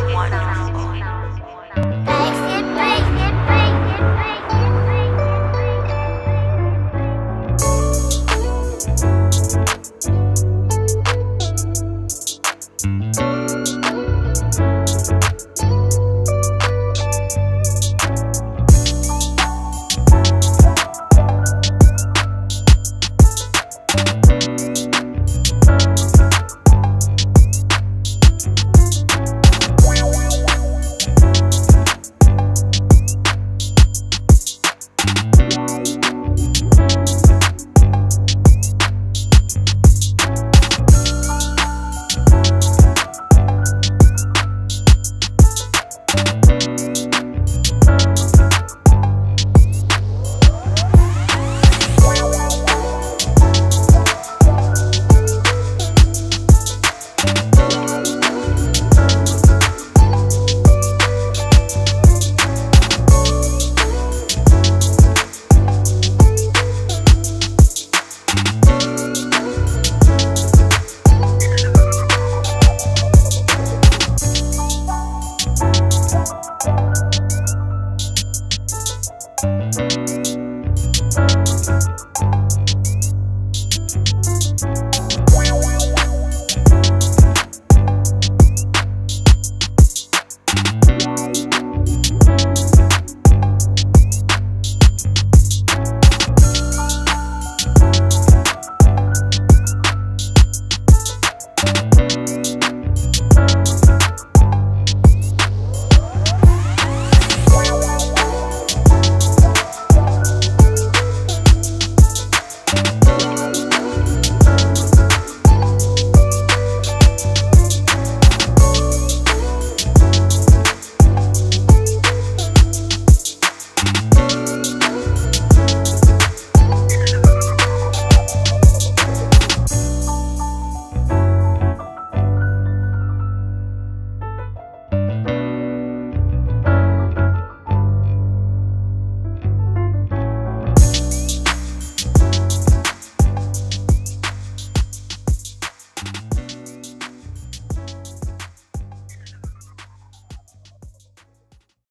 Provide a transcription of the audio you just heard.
one.